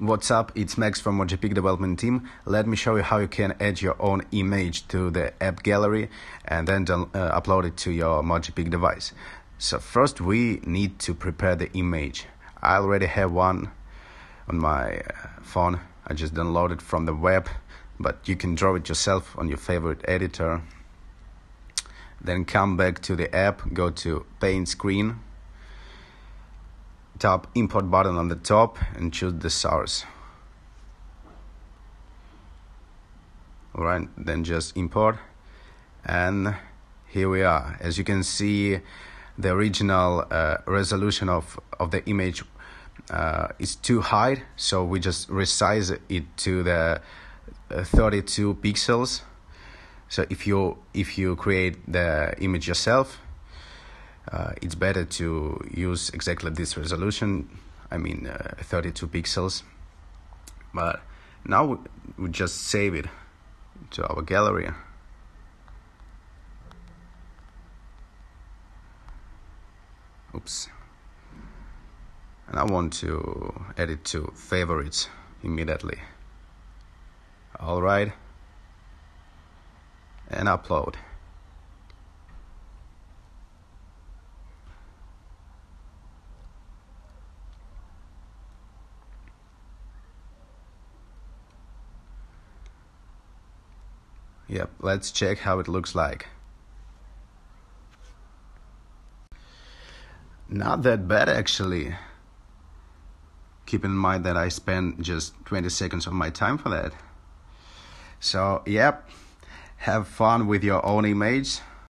What's up? It's Max from Mojipic development team. Let me show you how you can add your own image to the app gallery and then uh, upload it to your Mojipic device. So first we need to prepare the image. I already have one on my uh, phone. I just downloaded from the web, but you can draw it yourself on your favorite editor. Then come back to the app, go to paint screen tap import button on the top and choose the source. Alright then just import. And here we are. As you can see the original uh, resolution of of the image uh, is too high so we just resize it to the uh, 32 pixels. So if you if you create the image yourself uh, it's better to use exactly this resolution I mean uh, 32 pixels. But now we just save it to our gallery. Oops. And I want to add it to favorites immediately. Alright and upload Yep, let's check how it looks like. Not that bad actually. Keep in mind that I spent just 20 seconds of my time for that. So, yep, have fun with your own image